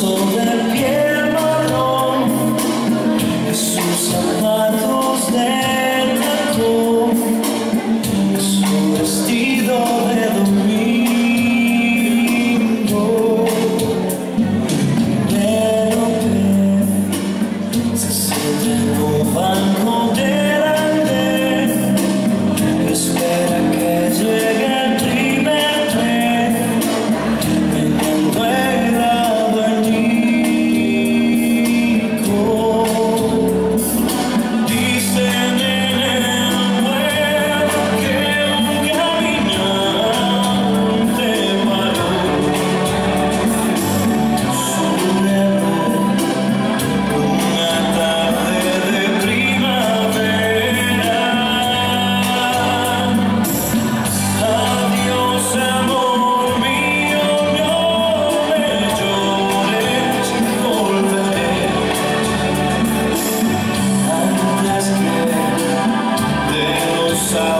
so that